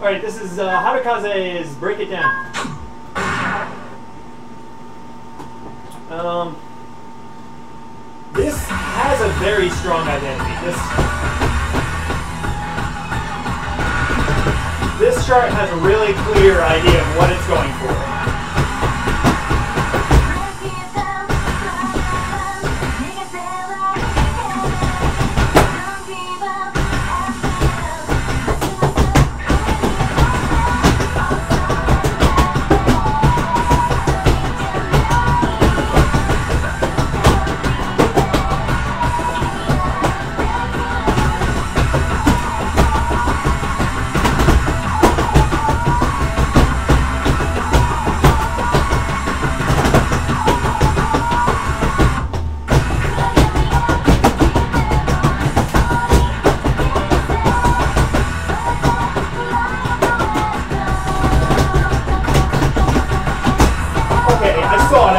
All right, this is uh, Harukaze's Break It Down. Um, this has a very strong identity. This this chart has a really clear idea of what it's going for.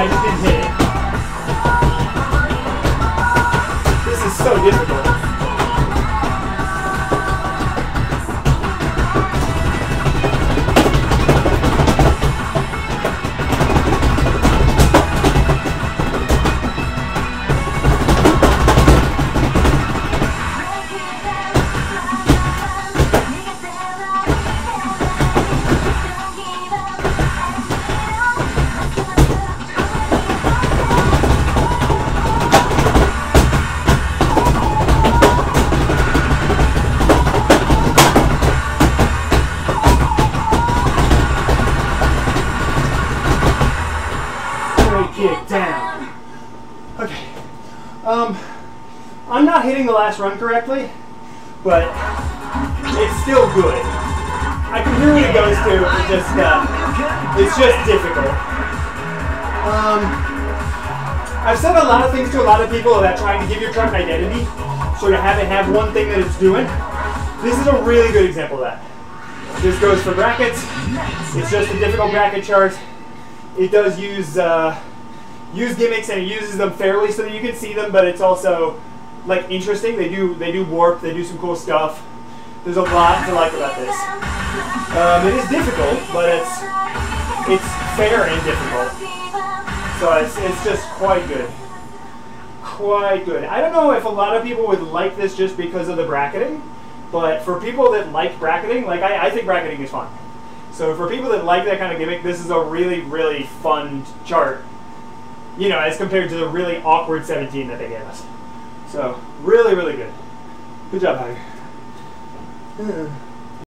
I just didn't hit it. This is so difficult. It down. Okay. Um, I'm not hitting the last run correctly, but it's still good. I can hear what it goes to. It's just, uh, it's just difficult. Um, I've said a lot of things to a lot of people about trying to give your truck identity, so to have it have one thing that it's doing. This is a really good example of that. This goes for brackets. It's just a difficult bracket chart. It does use uh, use gimmicks and uses them fairly so that you can see them, but it's also like interesting. They do they do warp. They do some cool stuff. There's a lot to like about this. Um, it is difficult, but it's it's fair and difficult. So it's it's just quite good. Quite good. I don't know if a lot of people would like this just because of the bracketing, but for people that like bracketing, like I, I think bracketing is fun. So for people that like that kind of gimmick, this is a really, really fun chart. You know, as compared to the really awkward 17 that they gave us. So really, really good. Good job, Hag. Uh,